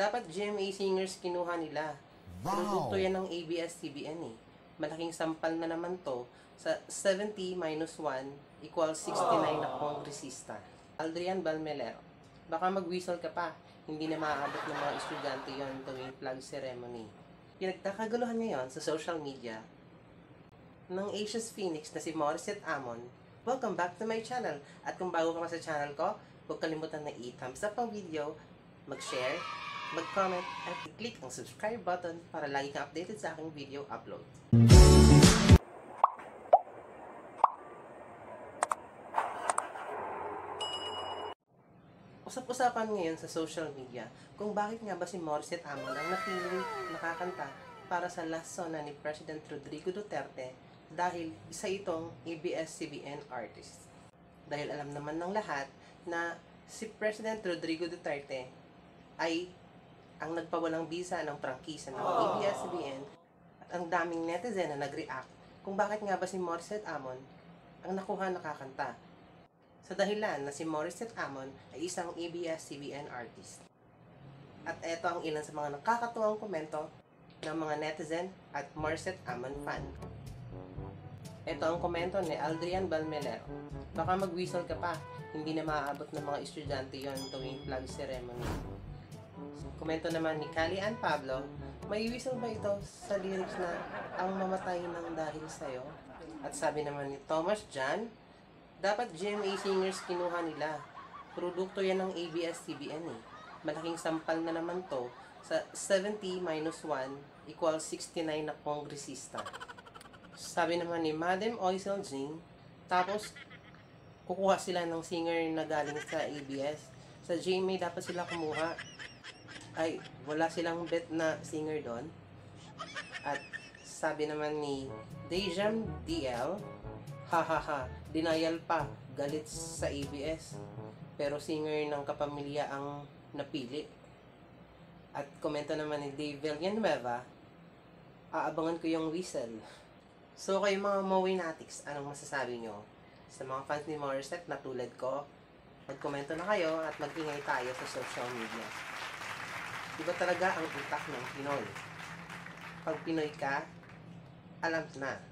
Dapat GMA singers kinuha nila. Produkto yan ng ABS-CBN eh. Malaking sampal na naman to sa 70 minus 1 equals 69 na kongresista. Aldrian Balmelero, baka mag-whistle ka pa. Hindi na maaabot ng mga estudyante yon tuwing flag ceremony. Pinagkakaguluhan ngayon sa social media ng Asia's Phoenix na si Morissette Amon. Welcome back to my channel. At kung bago ka sa channel ko, huwag kalimutan na i-thumbs up ang video, mag-share, mag-comment, at i-click ang subscribe button para lagi kang updated sa aking video upload. Usap-usapan ngayon sa social media kung bakit nga ba si Morissette Amon ang napiling nakakanta para sa last sona ni President Rodrigo Duterte dahil isa itong ABS-CBN artist. Dahil alam naman ng lahat na si President Rodrigo Duterte ay ang nagpawalang bisa ng prangkisa ng ABS-CBN at ang daming netizen na nag-react kung bakit nga ba si Morissette Amon ang nakuha nakakanta sa dahilan na si Morissette Amon ay isang ABS-CBN artist. At eto ang ilan sa mga nakakatuwang komento ng mga netizen at Morissette Amon fan. Ito ang komento ni Aldrian Balmelero. Baka mag-whistle ka pa, hindi na maaabot ng mga estudyante yon tuwing flag ceremony. Komento naman ni Kali Ann Pablo, may whistle ba ito sa lyrics na ang mamatay ng dahil sa'yo? At sabi naman ni Thomas Jan, dapat GMA singers kinuha nila. Produkto yan ng ABS-CBN eh. Malaking sampal na naman to sa 70 minus 1 equals 69 na kongresista. Sabi naman ni Madam Oisel Jing, tapos kukuha sila ng singer na galing sa ABS. Sa GMA dapat sila kumuha. Ay, wala silang bet na singer doon. At sabi naman ni Dejam DL, Hahaha, denial pa, galit sa ABS. Pero singer ng kapamilya ang napili. At komento naman ni Dave Villanueva, aabangan ko yung whistle. So kayo mga Mowinatics, anong masasabi nyo? Sa mga fans ni Morissette na tulad ko, magkomento na kayo at mag-ingay tayo sa social media. Iba talaga ang utak ng Pinoy. Pag Pinoy ka, alam na